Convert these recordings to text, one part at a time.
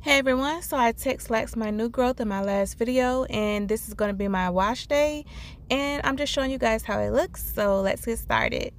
Hey everyone, so I Texlaxed my new growth in my last video and this is going to be my wash day and I'm just showing you guys how it looks so let's get started.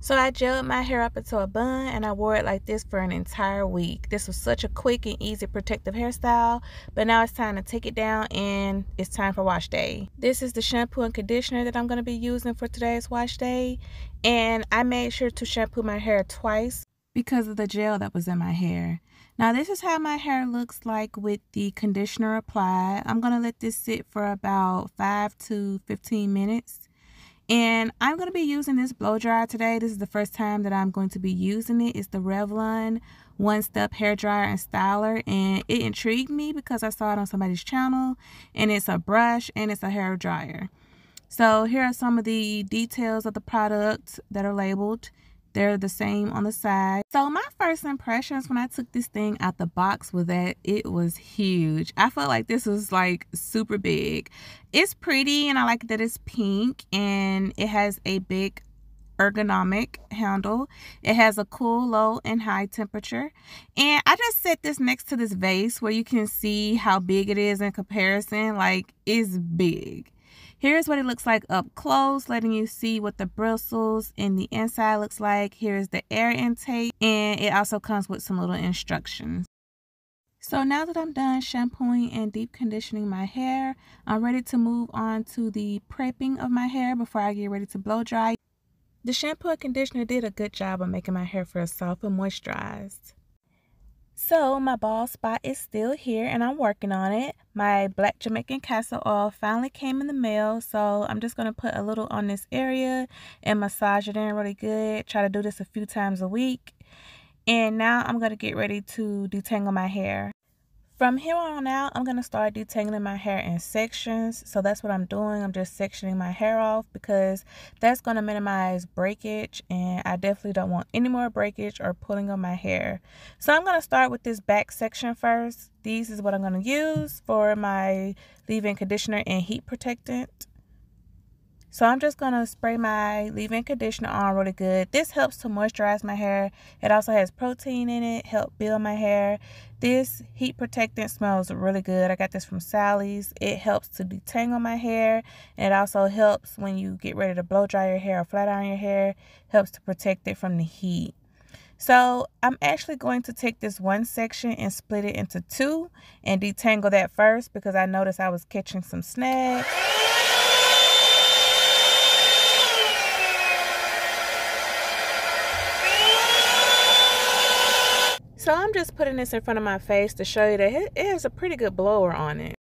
So I gelled my hair up into a bun and I wore it like this for an entire week. This was such a quick and easy protective hairstyle but now it's time to take it down and it's time for wash day. This is the shampoo and conditioner that I'm going to be using for today's wash day and I made sure to shampoo my hair twice because of the gel that was in my hair. Now this is how my hair looks like with the conditioner applied. I'm going to let this sit for about 5 to 15 minutes. And I'm going to be using this blow dryer today. This is the first time that I'm going to be using it. It's the Revlon One Step Hair Dryer and Styler. And it intrigued me because I saw it on somebody's channel. And it's a brush and it's a hair dryer. So here are some of the details of the product that are labeled. They're the same on the side. So my first impressions when I took this thing out the box was that it was huge. I felt like this was like super big. It's pretty and I like that it's pink and it has a big ergonomic handle. It has a cool, low, and high temperature. And I just set this next to this vase where you can see how big it is in comparison. Like, it's big. Here's what it looks like up close, letting you see what the bristles in the inside looks like. Here's the air intake, and it also comes with some little instructions. So now that I'm done shampooing and deep conditioning my hair, I'm ready to move on to the prepping of my hair before I get ready to blow dry. The shampoo and conditioner did a good job of making my hair feel soft and moisturized. So my bald spot is still here and I'm working on it. My black Jamaican castor oil finally came in the mail. So I'm just going to put a little on this area and massage it in really good. Try to do this a few times a week. And now I'm going to get ready to detangle my hair. From here on out, I'm going to start detangling my hair in sections. So that's what I'm doing. I'm just sectioning my hair off because that's going to minimize breakage. And I definitely don't want any more breakage or pulling on my hair. So I'm going to start with this back section first. These is what I'm going to use for my leave-in conditioner and heat protectant. So I'm just going to spray my leave-in conditioner on really good. This helps to moisturize my hair. It also has protein in it, help build my hair. This heat protectant smells really good. I got this from Sally's. It helps to detangle my hair. And it also helps when you get ready to blow dry your hair or flat iron your hair. Helps to protect it from the heat. So I'm actually going to take this one section and split it into two and detangle that first because I noticed I was catching some snags. So I'm just putting this in front of my face to show you that it has a pretty good blower on it.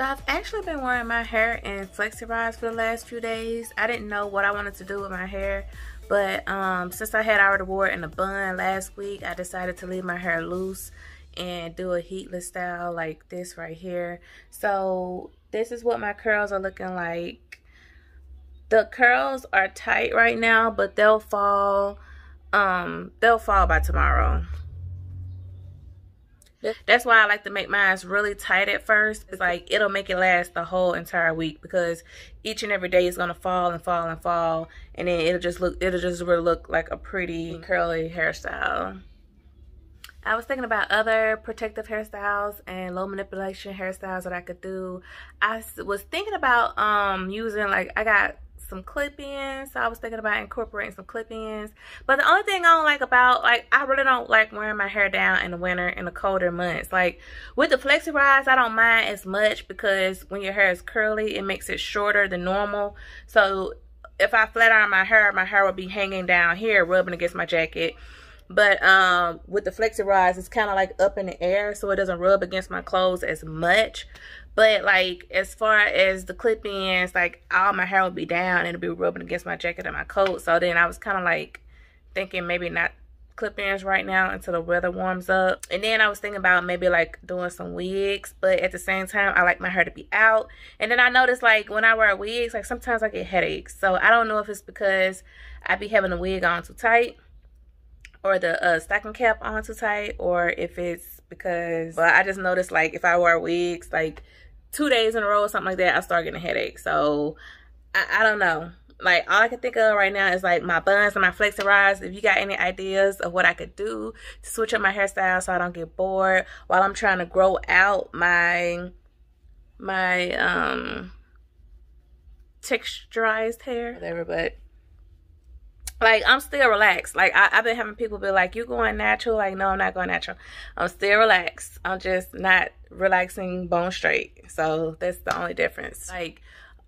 So I've actually been wearing my hair in flexi rods for the last few days. I didn't know what I wanted to do with my hair. But um, since I had already wore it in a bun last week, I decided to leave my hair loose and do a heatless style like this right here. So this is what my curls are looking like. The curls are tight right now, but they'll fall um they'll fall by tomorrow. That's why I like to make mine really tight at first. It's like it'll make it last the whole entire week because each and every day is gonna fall and fall and fall, and then it'll just look it'll just really look like a pretty curly hairstyle. I was thinking about other protective hairstyles and low manipulation hairstyles that I could do. I was thinking about um using like I got some clip-ins. So I was thinking about incorporating some clip-ins. But the only thing I don't like about, like, I really don't like wearing my hair down in the winter in the colder months. Like, with the Flexi Rods, I don't mind as much because when your hair is curly, it makes it shorter than normal. So if I flat iron my hair, my hair would be hanging down here, rubbing against my jacket. But um, with the Flexi Rods, it's kind of like up in the air, so it doesn't rub against my clothes as much. But like as far as the clip-ins, like all my hair would be down and it'd be rubbing against my jacket and my coat. So then I was kind of like thinking maybe not clip-ins right now until the weather warms up. And then I was thinking about maybe like doing some wigs, but at the same time I like my hair to be out. And then I noticed like when I wear wigs, like sometimes I get headaches. So I don't know if it's because I be having the wig on too tight or the uh, stocking cap on too tight or if it's because well, I just noticed like if I wear wigs like two days in a row or something like that, I start getting a headache. So I, I don't know. Like all I can think of right now is like my buns and my flexi rods. If you got any ideas of what I could do to switch up my hairstyle so I don't get bored while I'm trying to grow out my my um texturized hair, whatever. But like I'm still relaxed. Like I, have been having people be like, "You going natural?" Like, no, I'm not going natural. I'm still relaxed. I'm just not relaxing bone straight. So that's the only difference. Like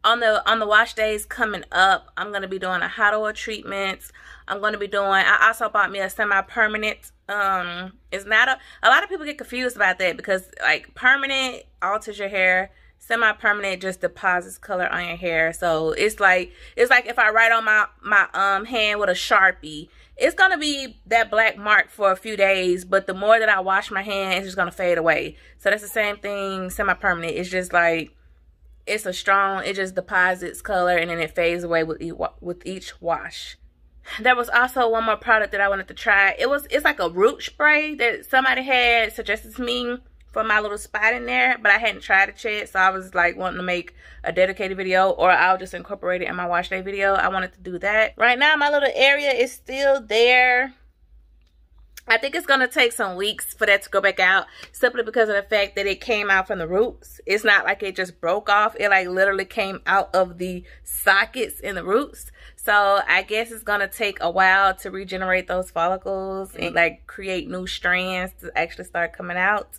on the on the wash days coming up, I'm gonna be doing a hot oil treatments. I'm gonna be doing. I also bought me a semi-permanent. Um, it's not a. A lot of people get confused about that because like permanent alters your hair semi-permanent just deposits color on your hair. So it's like it's like if i write on my my um hand with a sharpie it's gonna be that black mark for a few days but the more that i wash my hand it's just gonna fade away. So that's the same thing semi-permanent. It's just like it's a strong it just deposits color and then it fades away with each, with each wash. There was also one more product that i wanted to try. It was it's like a root spray that somebody had suggested to me for my little spot in there but I hadn't tried it yet so I was like wanting to make a dedicated video or I'll just incorporate it in my wash day video I wanted to do that right now my little area is still there I think it's going to take some weeks for that to go back out simply because of the fact that it came out from the roots. It's not like it just broke off. It like literally came out of the sockets in the roots. So I guess it's going to take a while to regenerate those follicles and like create new strands to actually start coming out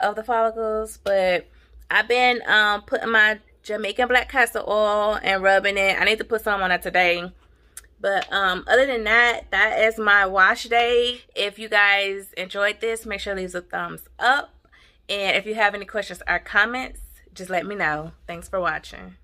of the follicles. But I've been um, putting my Jamaican black castor oil and rubbing it. I need to put some on it today. But um, other than that, that is my wash day. If you guys enjoyed this, make sure to leave a thumbs up. And if you have any questions or comments, just let me know. Thanks for watching.